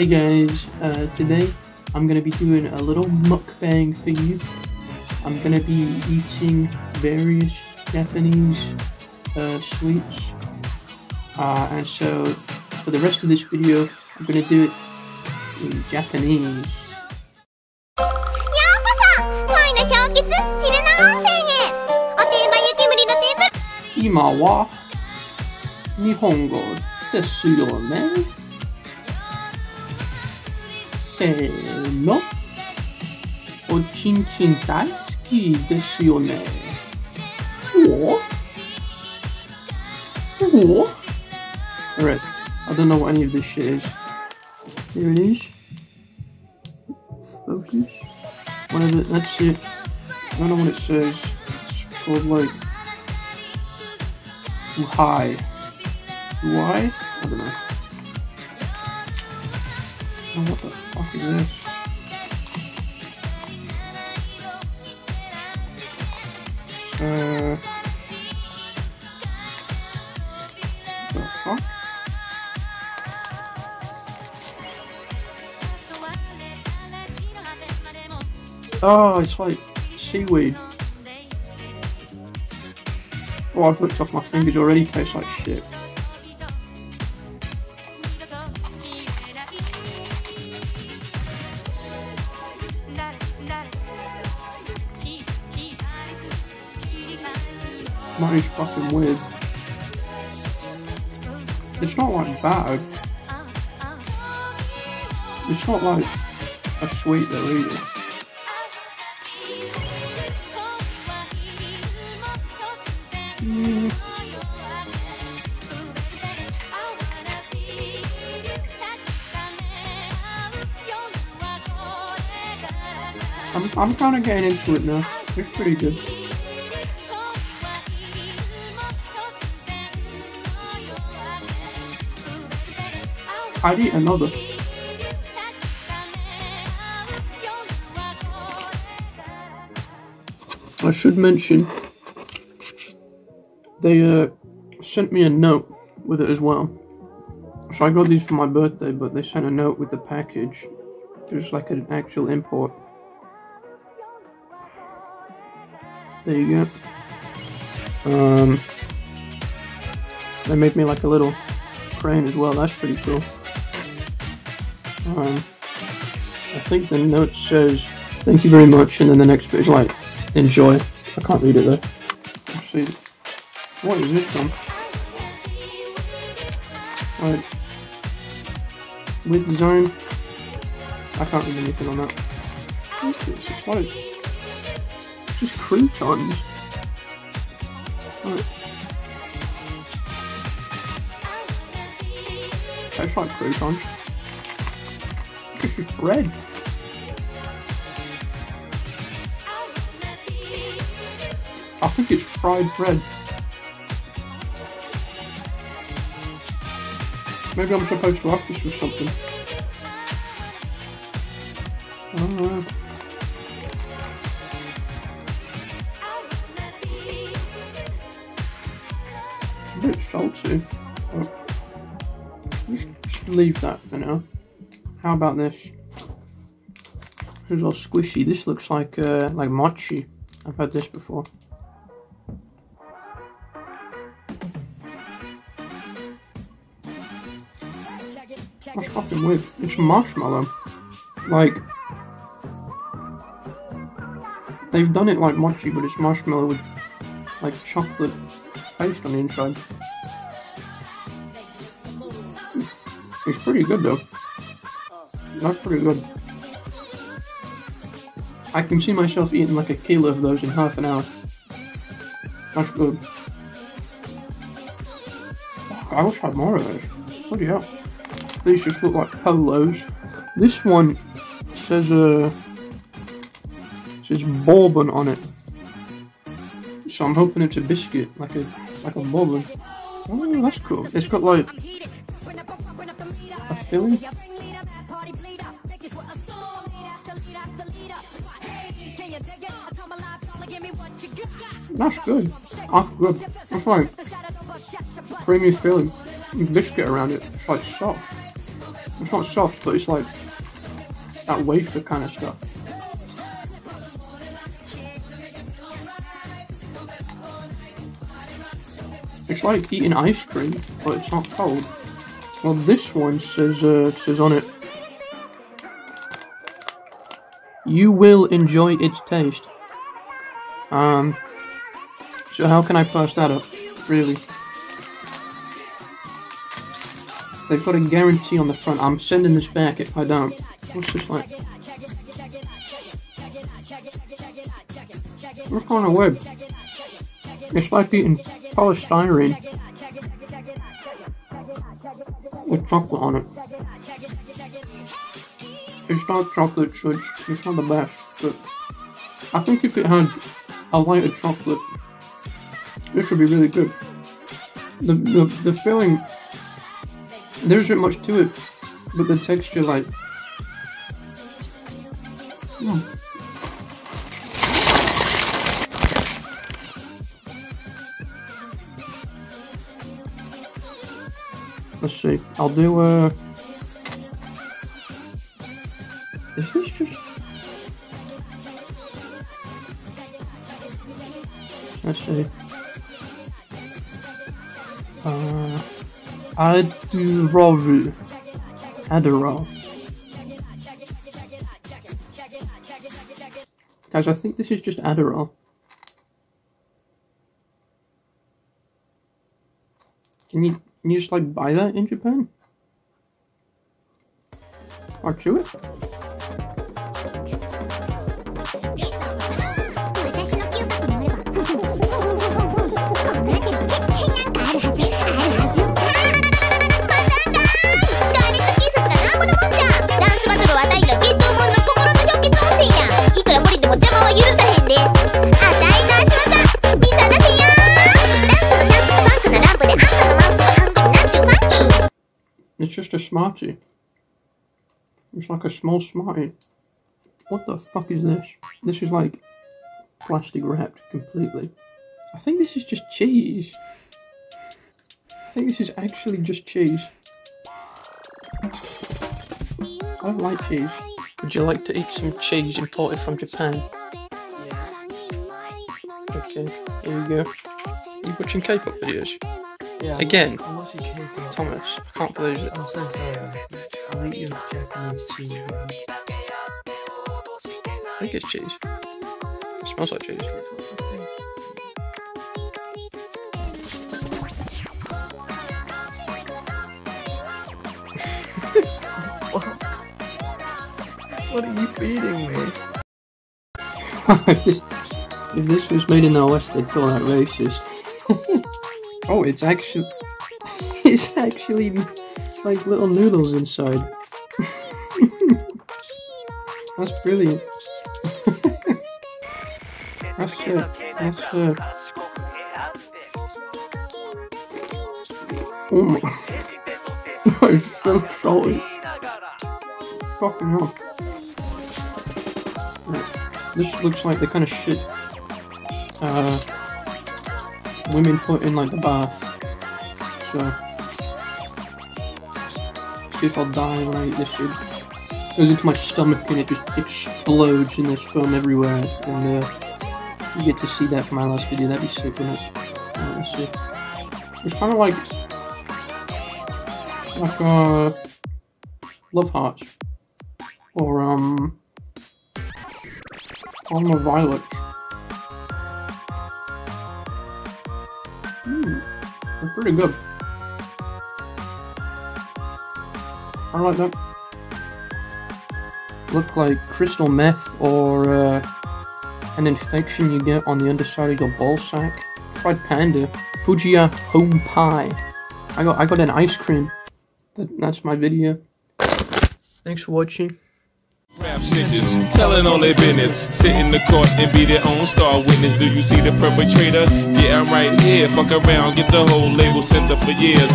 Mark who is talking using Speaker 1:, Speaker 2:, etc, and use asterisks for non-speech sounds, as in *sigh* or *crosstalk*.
Speaker 1: Hey guys, uh, today I'm gonna be doing a little mukbang for you. I'm gonna be eating various Japanese uh, sweets. Uh, and so for the rest of this video, I'm gonna do it in Japanese.
Speaker 2: ようこそ恋の氷結チルナ温泉へおてんば雪むりの天ぷら
Speaker 1: 今は日本語ですよね。 せーの。おちんちん大好きですよね。おお Alright, I don't know what any of this shit is. Here it is. Focus. Whatever, that's it. I don't know what it says. It's called like why? Why? I don't know. Oh, what the fuck fuck? Oh, it's like seaweed. Oh, I've looked off my fingers already, tastes like shit. Is fucking weird. It's not like bad. It's not like a sweet though either. Mm. I'm, I'm kind of getting into it now. It's pretty good. I'd eat another. I should mention they uh, sent me a note with it as well. So I got these for my birthday, but they sent a note with the package. Just like an actual import. There you go. Um, they made me like a little crane as well. That's pretty cool. I think the note says thank you very much, and then the next bit is like enjoy. I can't read it though. Let's see. What is this? Right. With design. I can't read anything on that. What is this? It's like just croutons. Right. Tastes like croutons. *laughs* Bread. I think it's fried bread. Maybe I'm supposed to have this with something. Don't. A bit salty. Just, just leave that for now. How about this? It's all squishy. This looks like uh, like mochi. I've had this before. That's fucking weird. It's marshmallow. Like, they've done it like mochi, but it's marshmallow with like chocolate paste on the inside. It's pretty good though. That's pretty good. I can see myself eating like a kilo of those in half an hour. That's good. I wish I had more of those. Bloody hell. These just look like polos. This one says uh says bourbon on it. So I'm hoping it's a biscuit, like a like a bourbon. Oh, that's cool. It's got like a filling. That's good. That's good. That's like creamy filling. Biscuit around it. It's like soft. It's not soft, but it's like that wafer kind of stuff. It's like eating ice cream, but it's not cold. Well, this one says uh, says on it, "You will enjoy its taste." Um. So how can I pass that up? Really? They've got a guarantee on the front. I'm sending this back if I don't. What's this like? Look on a web. It's like eating polystyrene with chocolate on it. It's not chocolate, so it's, it's not the best, but I think if it had a lighter chocolate, this would be really good. The, the, the filling, there isn't much to it, but the texture, like, mm. Let's see. I'll do uh See. Uh Adderall. Adderall. Guys, I think this is just Adderall. Can you can you just like buy that in Japan? Or chew it? It's just a Smartie. It's like a small Smartie. What the fuck is this? This is like plastic wrapped completely. I think this is just cheese. I think this is actually just cheese. I don't like cheese. Would you like to eat some cheese imported from Japan? Okay, here you go. You watching K-pop videos?
Speaker 3: Yeah, I'm
Speaker 1: Again?
Speaker 3: watching- I'm watching
Speaker 1: Thomas, I can't believe it.
Speaker 3: I'm so sorry. I'll eat your Japanese cheese. man.
Speaker 1: I think it's cheese. It smells like cheese. *laughs*
Speaker 3: What are you feeding me? *laughs*
Speaker 1: if this was made in the West, they'd call that racist. Oh, it's actually *laughs* it's actually like little noodles inside. *laughs* That's brilliant. *laughs* That's it. That's it. Oh my! it's so salty. Fucking hell. This looks like the kind of shit uh, women put in like the bath. So, if I'll die when I eat this shit. Goes into my stomach and it just explodes and there's foam everywhere. And uh, you get to see that from my last video. That'd be sick, wouldn't it? Uh, let's see. It's kind of like like uh, love hearts or um. on Parma Violet. Pretty good. I like that. Look like crystal meth or uh, an infection you get on the underside of your ball sack. Fried panda, Fujiya home pie. I got I got an ice cream. That, that's my video. Thanks for watching.
Speaker 4: Rap snitches, telling all their business. Sit in the court and be their own star witness. Do you see the perpetrator? Yeah, I'm right here. Fuck around, get the whole label sent up for years.